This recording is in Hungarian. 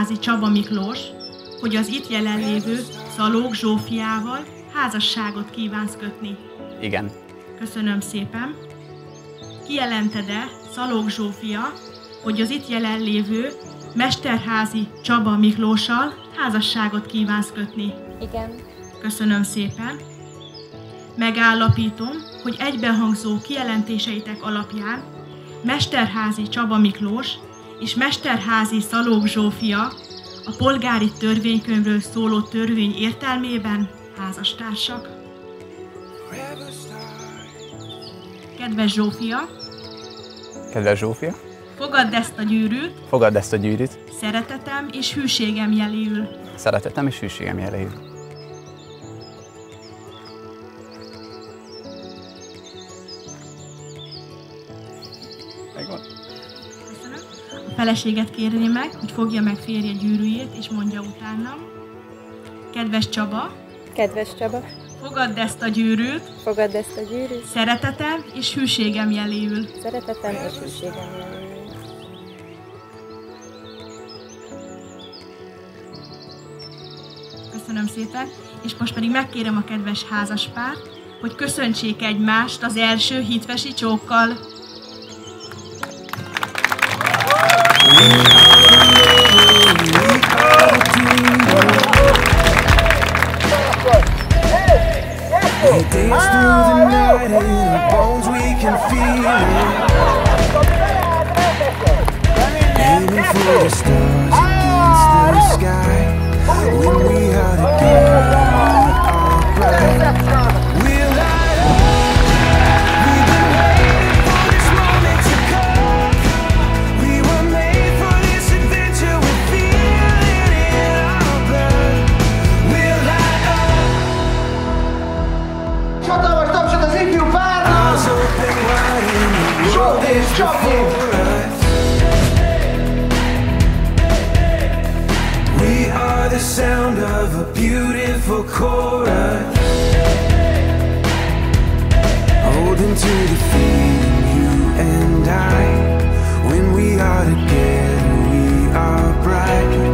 Mesterházi Csaba Miklós, hogy az itt jelenlévő Szalók Zsófiával házasságot kívánsz kötni? Igen. Köszönöm szépen. Kijelented-e Szalók Zsófia, hogy az itt jelenlévő Mesterházi Csaba Miklóssal házasságot kívánsz kötni? Igen. Köszönöm szépen. Megállapítom, hogy egybehangzó kijelentéseitek alapján Mesterházi Csaba Miklós és Mesterházi Szalók Zsófia a polgári törvénykönyvről szóló törvény értelmében házastársak. Kedves Zsófia, Kedves Zsófia, fogadd ezt a gyűrűt, fogadd ezt a gyűrűt, szeretetem és hűségem jeléül. szeretetem és hűségem jeléül. Feleséget kérni meg, hogy fogja meg férje gyűrűjét, és mondja utánam. Kedves Csaba, Kedves Csaba, fogadd ezt a gyűrűt, fogadd ezt a gyűrűt, szeretetem és hűségem jeléül. szeretetem és hűségem jeléül. Köszönöm szépen, és most pedig megkérem a kedves házaspárt, hogy köszöntsék egymást az első hitvesi csókkal. Aiming for the stars against the sky. When we open wide and We are the sound of a beautiful chorus. Holding to the feeling you and I. When we are together we are bright.